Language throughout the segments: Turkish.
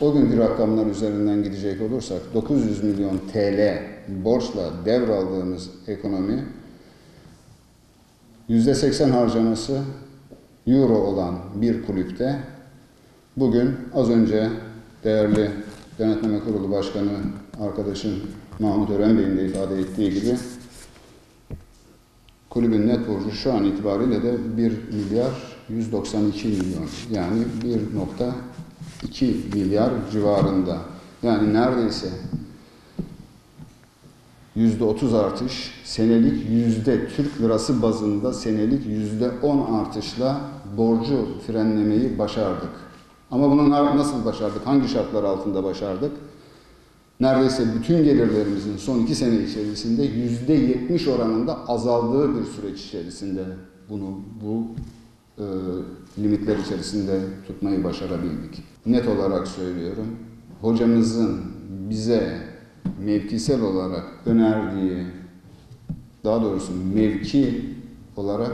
o günkü rakamlar üzerinden gidecek olursak 900 milyon TL borçla devraldığımız ekonomi %80 harcaması euro olan bir kulüpte. Bugün az önce değerli Denetleme Kurulu Başkanı arkadaşım Mahmut Ören Bey'in de ifade ettiği gibi kulübün net borcu şu an itibariyle de 1 milyar 192 milyon yani 1.2 milyar civarında. Yani neredeyse yüzde 30 artış, senelik yüzde Türk lirası bazında senelik yüzde 10 artışla borcu frenlemeyi başardık. Ama bunu nasıl başardık? Hangi şartlar altında başardık? Neredeyse bütün gelirlerimizin son iki sene içerisinde yüzde 70 oranında azaldığı bir süreç içerisinde bunu bu e, limitler içerisinde tutmayı başarabildik. Net olarak söylüyorum. Hocamızın bize mevkisel olarak önerdiği, daha doğrusu mevki olarak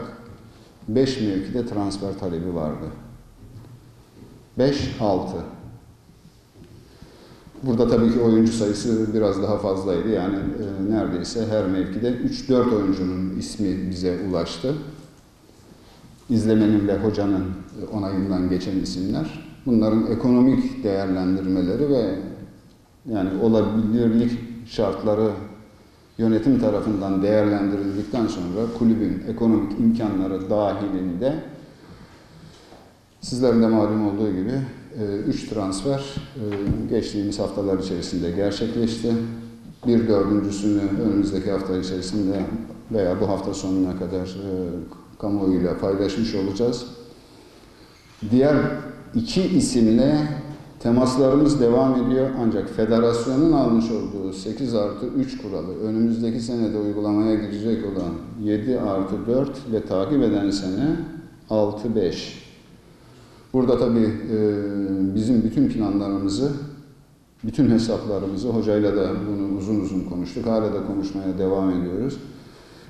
5 mevkide transfer talebi vardı. 5-6. Burada tabii ki oyuncu sayısı biraz daha fazlaydı. Yani e, neredeyse her mevkide 3-4 oyuncunun ismi bize ulaştı. İzlemenin ve hocanın onayından geçen isimler. Bunların ekonomik değerlendirmeleri ve yani olabilirlik şartları yönetim tarafından değerlendirildikten sonra kulübün ekonomik imkanları dahilinde sizlerin de malum olduğu gibi 3 transfer e, geçtiğimiz haftalar içerisinde gerçekleşti. Bir dördüncüsünü önümüzdeki hafta içerisinde veya bu hafta sonuna kadar e, kamuoyuyla paylaşmış olacağız. Diğer iki isimle temaslarımız devam ediyor ancak federasyonun almış olduğu 8 artı 3 kuralı önümüzdeki senede uygulamaya girecek olan 7 artı 4 ve takip eden sene 6 5 Burada tabii e, bizim bütün planlarımızı, bütün hesaplarımızı hocayla da bunu uzun uzun konuştuk. Hala da konuşmaya devam ediyoruz.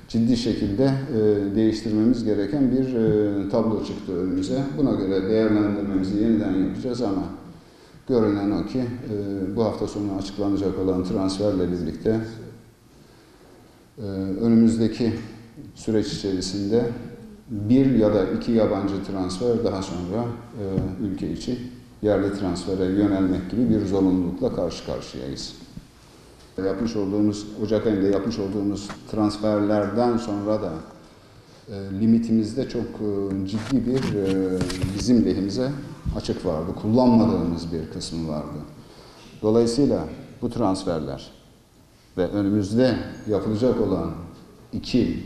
Ciddi şekilde e, değiştirmemiz gereken bir e, tablo çıktı önümüze. Buna göre değerlendirmemizi yeniden yapacağız ama görünen o ki bu hafta sonu açıklanacak olan transferle birlikte önümüzdeki süreç içerisinde bir ya da iki yabancı transfer daha sonra e, ülke içi yerli transfere yönelmek gibi bir zorunlulukla karşı karşıyayız. Yapmış olduğumuz, Ocak ayında yapmış olduğumuz transferlerden sonra da e, limitimizde çok e, ciddi bir e, bizim lehimize açık vardı. Kullanmadığımız bir kısmı vardı. Dolayısıyla bu transferler ve önümüzde yapılacak olan iki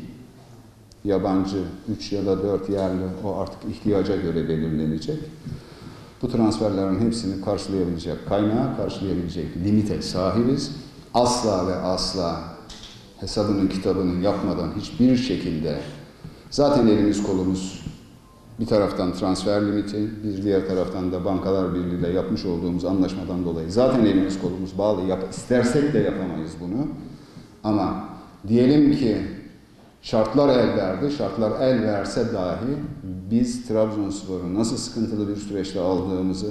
yabancı 3 ya da 4 yerli o artık ihtiyaca göre belirlenecek. Bu transferlerin hepsini karşılayabilecek, kaynağı karşılayabilecek limite sahibiz. Asla ve asla hesabının kitabını yapmadan hiçbir şekilde zaten elimiz kolumuz bir taraftan transfer limiti, bir diğer taraftan da bankalar birliğiyle yapmış olduğumuz anlaşmadan dolayı zaten elimiz kolumuz bağlı. Yap, istersek de yapamayız bunu. Ama diyelim ki Şartlar el verdi. Şartlar el verse dahi biz Trabzonspor'u nasıl sıkıntılı bir süreçte aldığımızı,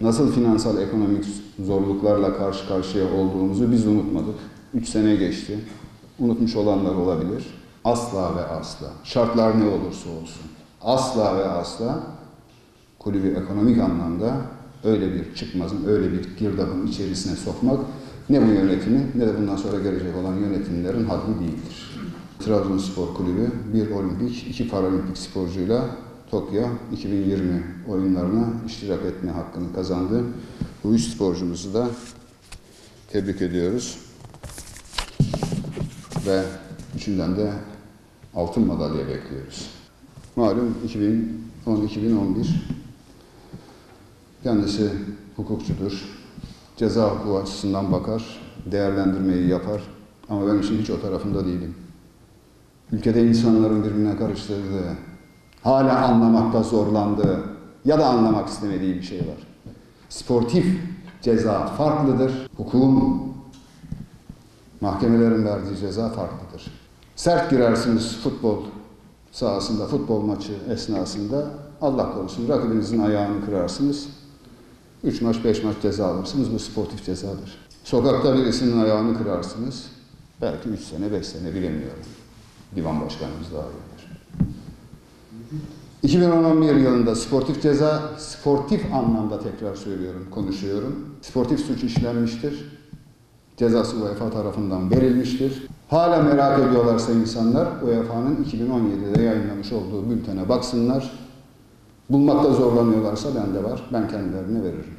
nasıl finansal ekonomik zorluklarla karşı karşıya olduğumuzu biz unutmadık. Üç sene geçti. Unutmuş olanlar olabilir. Asla ve asla. Şartlar ne olursa olsun. Asla ve asla kulübü ekonomik anlamda öyle bir çıkmazın, öyle bir girdabın içerisine sokmak ne bu yönetimin ne de bundan sonra gelecek olan yönetimlerin haddi değildir. Trabzonspor Kulübü bir olimpik, iki paralimpik sporcuyla Tokyo 2020 oyunlarına iştirak etme hakkını kazandı. Bu üç sporcumuzu da tebrik ediyoruz. Ve üçünden de altın madalya bekliyoruz. Malum 2010-2011 kendisi hukukçudur. Ceza hukuku açısından bakar, değerlendirmeyi yapar. Ama ben işin hiç o tarafında değilim ülkede insanların birbirine karıştırdığı, hala anlamakta zorlandığı ya da anlamak istemediği bir şey var. Sportif ceza farklıdır. Hukukun, mahkemelerin verdiği ceza farklıdır. Sert girersiniz futbol sahasında, futbol maçı esnasında Allah korusun rakibinizin ayağını kırarsınız. 3 maç 5 maç ceza alırsınız bu sportif cezadır. Sokakta birisinin ayağını kırarsınız. Belki 3 sene 5 sene bilemiyorum. Divan başkanımız daha iyidir. 2011 yılında sportif ceza, sportif anlamda tekrar söylüyorum, konuşuyorum. Sportif suç işlenmiştir. Cezası UEFA tarafından verilmiştir. Hala merak ediyorlarsa insanlar UEFA'nın 2017'de yayınlamış olduğu bültene baksınlar. Bulmakta zorlanıyorlarsa bende var. Ben kendilerine veririm.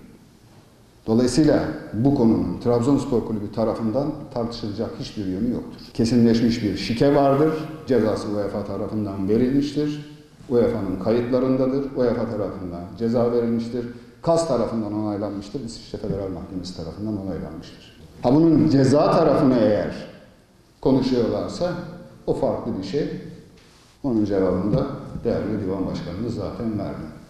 Dolayısıyla bu konunun Trabzonspor Kulübü tarafından tartışılacak hiçbir yönü yoktur. Kesinleşmiş bir şike vardır. Cezası UEFA tarafından verilmiştir. UEFA'nın kayıtlarındadır. UEFA tarafından ceza verilmiştir. KAS tarafından onaylanmıştır. İsviçre Federal Mahkemesi tarafından onaylanmıştır. Ha bunun ceza tarafını eğer konuşuyorlarsa o farklı bir şey. Onun cevabını da değerli divan başkanımız zaten verdi.